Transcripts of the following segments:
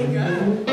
obrigado.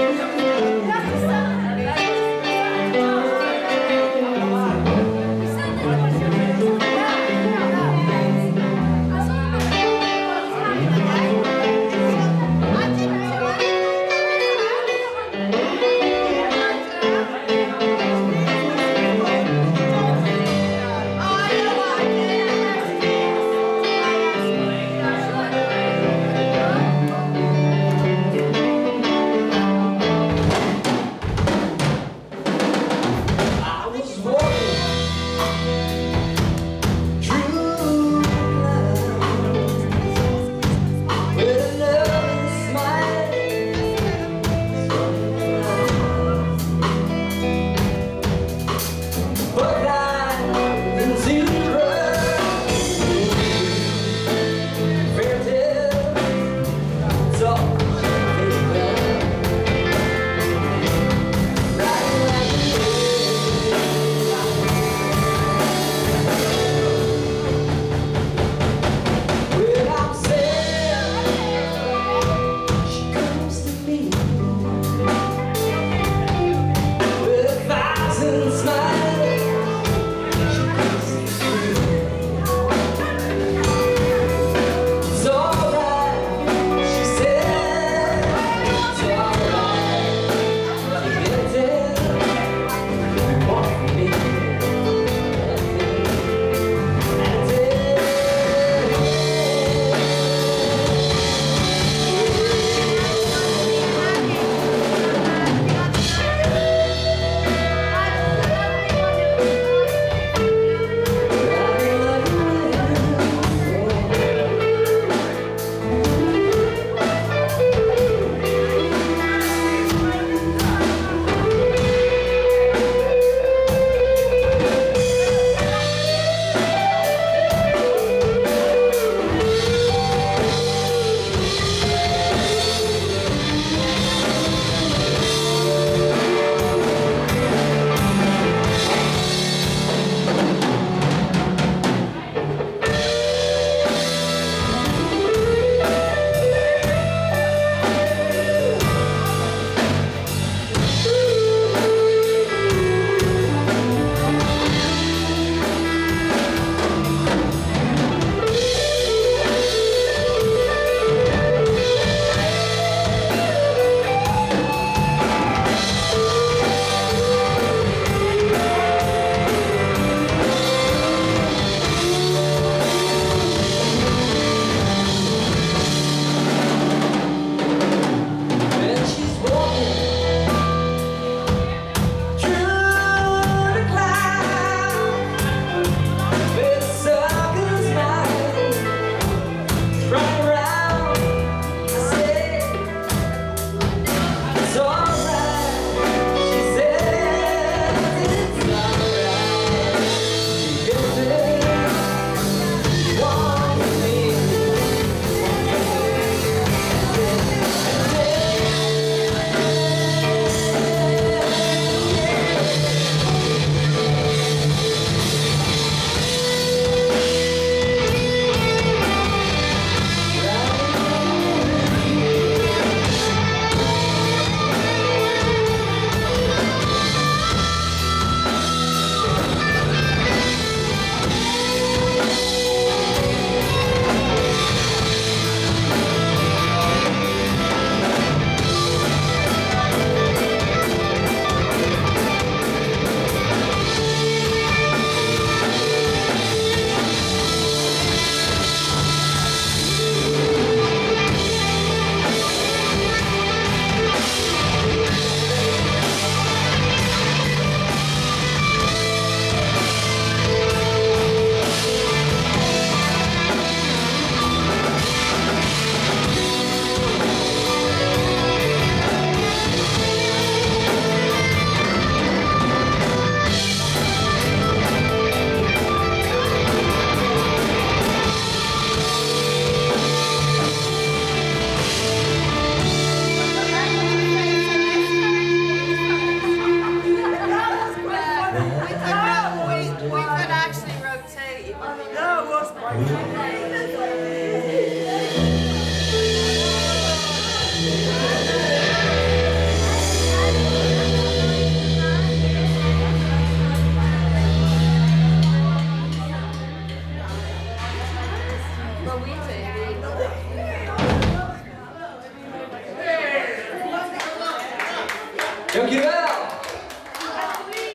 여기가